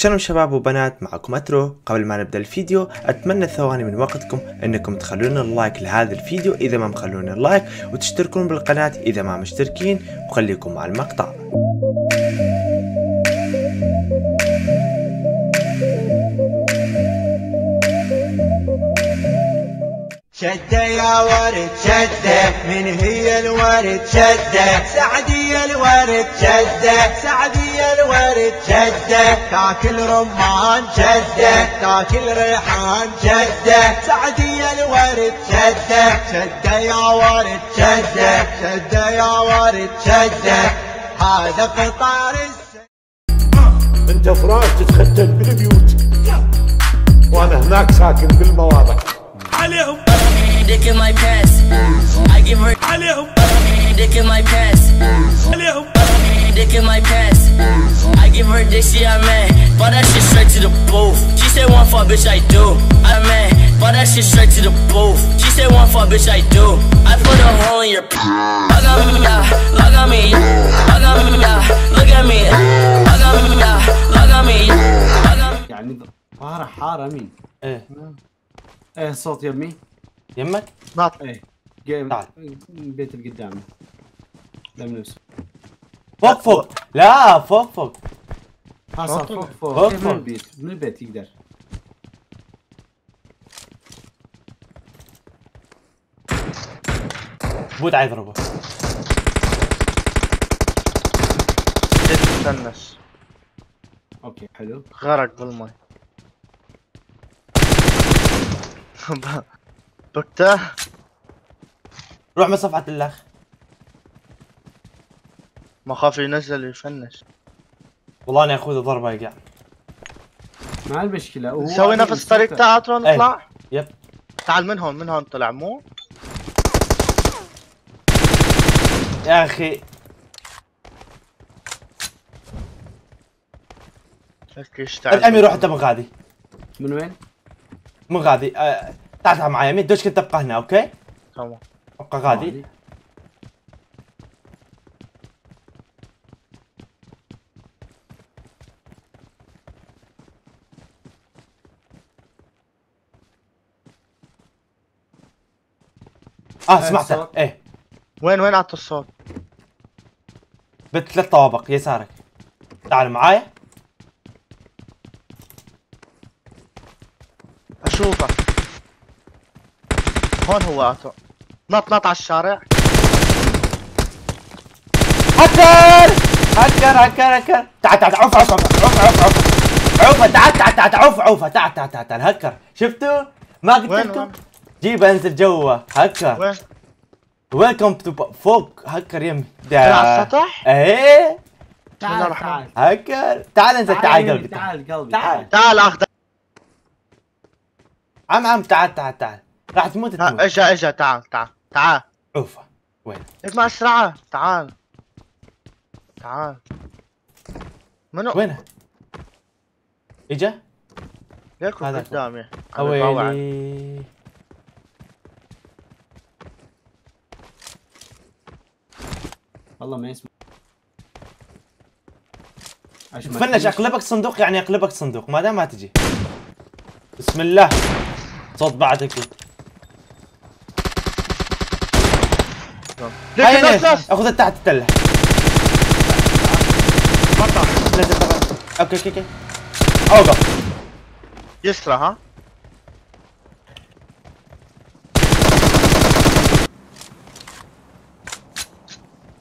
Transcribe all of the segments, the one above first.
شلون شباب وبنات معكم أترو. قبل ما نبدأ الفيديو أتمنى ثواني من وقتكم إنكم تخلون اللايك لهذا الفيديو إذا ما مخلين اللايك وتشتركون بالقناة إذا ما مشتركين وخليكم مع المقطع. شدة يا ورد شدة من هي الورد؟ شدة سعدية الورد شدة سعدية الورد شدة تاكل رمان شدة تاكل ريحان شدة سعدية الورد شدة شدة يا ورد شدة شدة يا ورد شدة هذا قطار انت فراش تتختل بالبيوت وانا هناك ساكن بالمواضع. dick in my pants. I give her dick in my pants. Dick in my pants. I give her dick, she a man. But that shit straight to the booth. She said one fuck, bitch, I do. I a man. But that shit straight to the booth. She said one fuck, bitch, I do. I put a hole in your. Look at me, yeah. Look at me, yeah. Look at me, yeah. Look at me. Look at me, yeah. Look at me. Look at me. يعني ظهره حاره مين؟ ايه ايه صوت يمي؟ يمك إيه. جيم. تعال. البيت اللي قدامي لم نفسه فوق فوق. لا فوق فوق. ها صار فوق فوق فوق. من البيت من البيت يقدر. بود عيضربه تستنس أوكي حلو. غرق بالماء بكته روح من صفحة الأخ. ما خاف ينزل ويفنش والله اني اخذ ضربة يقع. ما المشكلة. وهو نسوي نفس طريق السكر. تاعترو نطلع. يب. تعال من هون من هون طلع مو؟ يا أخي. الامي روح انت من غادي من وين؟ من غادي آه، تعال تعال معي يمين دوش كنت تبقى هنا أوكي؟ تمام. ابقى غادي. آه إيه، سمعته. الصوت. إيه. وين وين اعطوا الصوت؟ بثلاث طوابق يسارك. تعال معايا. اشوفه هون هو اعطوا نط نط على الشارع. هكر! هكر هكر هكر. تعال تعال عوف عوف عوف عوف عوف عوف. تعال تعال تعال عوف عوفة تعال تعال تعال تعال هكر. شفتوا؟ ما قلت وين لكم؟ وين؟ جيب انزل جوا. هكر. وين؟ ويلكم تو فوق. هكر يمي طلع على السطح؟ إيه؟ تعال. تعال. هكر. تعال انزل تعال قلبي تعال. قلبي تعال. تعال. اخذ عم عم تعال تعال تعال. راح تموت تموت. اجا اجا تعال تعال تعال. عوفة وين؟ ليك ما اسرعه تعال. تعال. منو؟ وينه؟ إجا؟ ليك هذا. قدامي. أويلي. والله ما يسمع. فنش. أقلبك صندوق يعني أقلبك صندوق. ما دام ما تجي. بسم الله. صوت بعدك ليك هاي ناس ناس ناس أخذ تحت التله بطل. نزل طبعا okay okay okay. أوقف. يسرى ها؟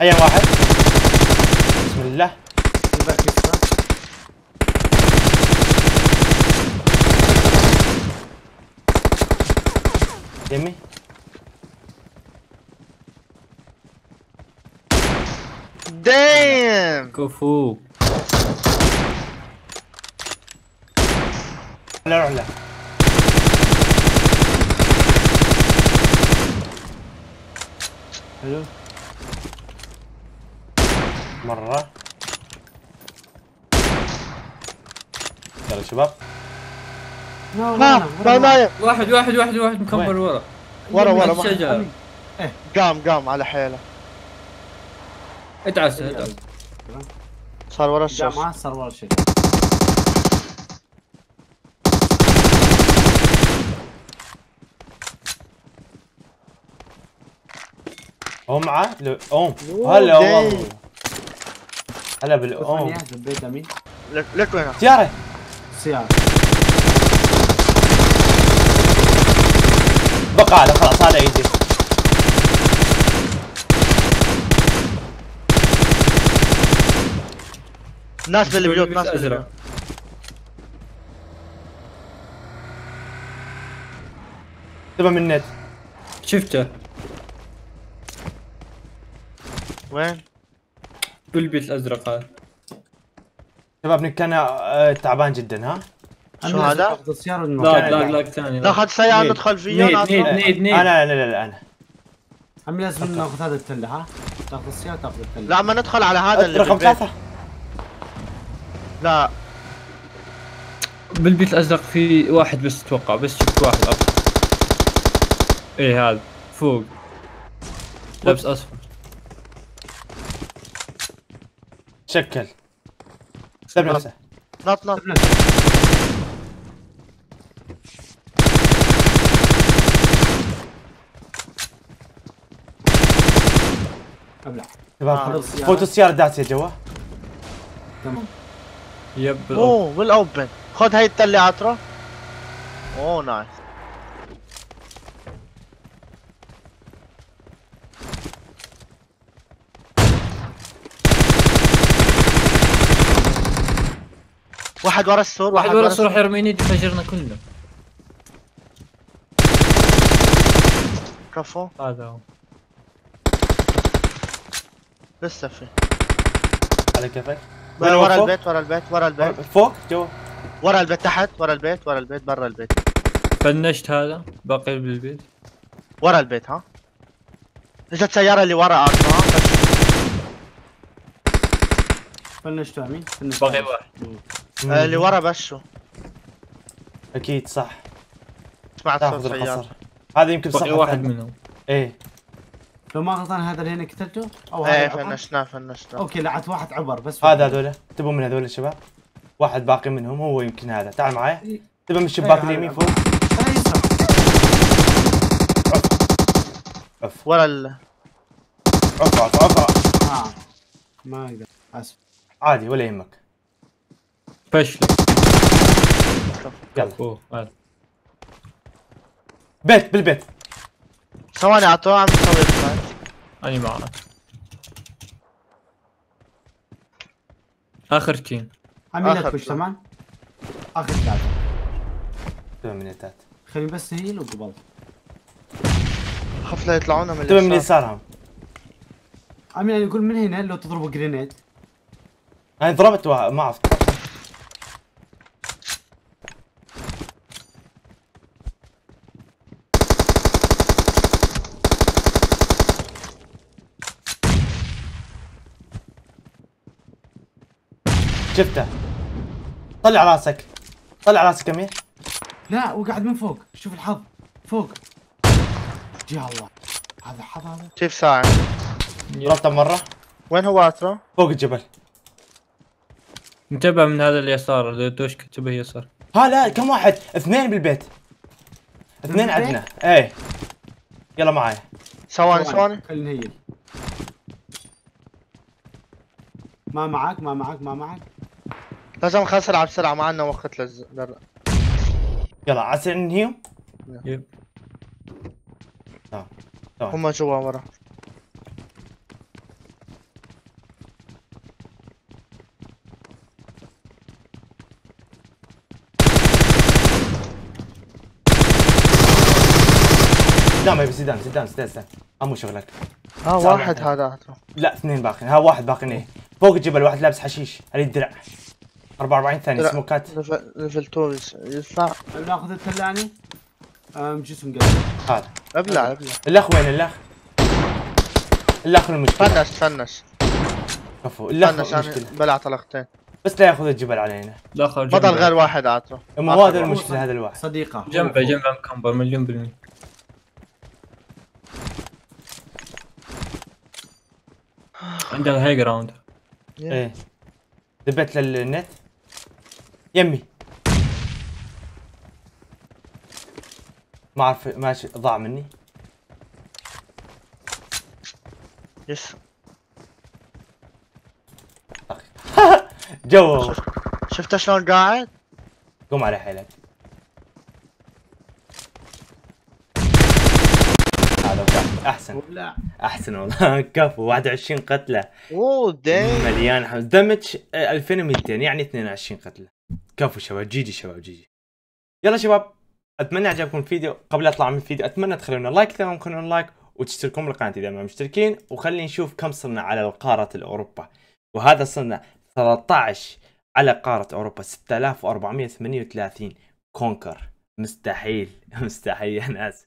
اي واحد. بسم الله. يمي. دايم كفو لا روح لا حلو. مرة. يلا شباب. لا ما ما نايم واحد واحد واحد واحد مكمل ورا. ورا ورا الشجرة قام قام على حيله. ادعس إيه، ادعس. إيه. صار ورا الشخص. ما صار ورا الشيء هو معاه الاوم هلا والله هلا بالاوم دبيت أمين. لك لك وين؟ سيارة. سيارة. بقى على خلاص هذا يجي. ناس بالبيوت ناس أزرق. بالبيوت تبى من النت. شفته. وين؟ بالبيت الأزرق هذا. شباب كان آه، تعبان جدا ها؟ شو هذا؟ تاخذ السيارة لا لا لا ثاني. ناخذ سيارة نيد. ندخل فيه نيد نيد نيد نيد. أنا لا لا لا أنا. امين لازم ناخذ هذا التلة ها؟ تاخذ السيارة تاخذ التلة. لا ما ندخل على هذا اللي رقم. ثلاثة لا. بالبيت الأزرق في واحد بس أتوقع بس شفت واحد أصلا إيه هذا فوق. لابس أصفر. شكل. سب نفسه نط نط ابلع فوتوا السيارة داسية جوا. تمام. يب. أوه بالأوبن. خذ هاي التلة عطرة. أوه نايس. واحد ورا السور واحد ورا الصورة يرميني فجرنا كلنا. كفو. هذا هو. لسه في. على كيفك؟ ورا, وين ورا؟ البيت ورا البيت ورا البيت. فوق؟ جوا ورا البيت تحت ورا البيت ورا البيت برا البيت. فنشت هذا باقي بالبيت. ورا البيت ها؟ اجت سيارة اللي ورا بس فنشتوا أمين فنشت باقي واحد. آه، اللي ورا بشو أكيد صح. سمعت صوت الخسر هذا يمكن صح باقي واحد منهم. إيه. لو ما غلطان هذا اللي هنا قتلته أو إيه هذا عبر؟ فنشناه فنشناه. أوكي لعت واحد عبر بس هذا هذول تبون من هذول الشباب؟ واحد باقي منهم هو يمكن هذا. تعال معايا. إيه. تبى من الشباك هذا اليمين. فوق؟ عف. ورا ال عف عف عف. آه ما أقدر. أسف. عادي ولا يهمك. فشل يلا. بيت بالبيت. ثواني عطوه عم يسوي ريفايف. اني معاه آخر لا آخر تخش بلان. تمام آخر ثلاثة تبى من اليتات خليني بس هيل وقبل خف لا يطلعونا من تبى من اليسار يسارهم أنا يقول من هنا لو تضربوا جرينيد أنا ضربت واحد ما عرفت شفته. طلع راسك. طلع راسك أمير. لا وقعد من فوق. شوف الحظ. فوق. يا الله. هذا حظ هذا. كيف ساعة. ضربته مرة. وين هو عطرة؟ فوق الجبل. انتبه من هذا اليسار اللي دوش كتبه يسار. ها لا كم واحد؟ اثنين بالبيت. اثنين؟ عندنا. إيه. يلا معايا. ثواني ثواني خلينا نهيل. ما معك ما معك ما معك لازم نخلص العب بسرعة ما عندنا وقت لز يلا عسى ننهيهم يب. تمام هم جوا ورا. قدام يبي سيدان سيدان سيدان سيدان مو شغلك. ها. واحد هذا لا اثنين باقين ها واحد باقين إيه. فوق الجبل واحد لابس حشيش. عليه الدرع. 44 ثانية درع. سموكات ليفل ليفل 2 يس- يدفع ناخذ التلاني؟ أم جسم قلب هذا. ابلع ابلع الأخ وين؟ الأخ؟ الأخ المشكلة فنش فنش كفو الأخ فنش يعني المشكلة بلع طلقتين بس لا يأخذ الجبل علينا. لا ضل غير واحد عطرة. مو هذا واحد. المشكلة هذا الواحد. صديقة. جنبه جنبه مكمبر مليون بالمية. عندها هاي جراوند إيه. دبت للنت يمي. ما أعرف ماشي ضاع مني. يس. جو شفت شلون قاعد؟ قوم على حيلك. هذا كفو أحسن. لا أحسن والله. كفو. 21 قتلة. أوه damn. مليان damage آه، 2200 يعني 22 قتلة. كفو شباب جي جي شباب جي جي يلا شباب أتمنى عجبكم الفيديو. قبل اطلع من الفيديو أتمنى تخلونا لايك اذا تخلونا لايك وتشتركون بالقناة إذا ما مشتركين. وخلينا نشوف كم صرنا على القاره الأوروبا. وهذا صرنا 13 على قارة أوروبا 6438 كونكر. مستحيل. مستحيل يا ناس.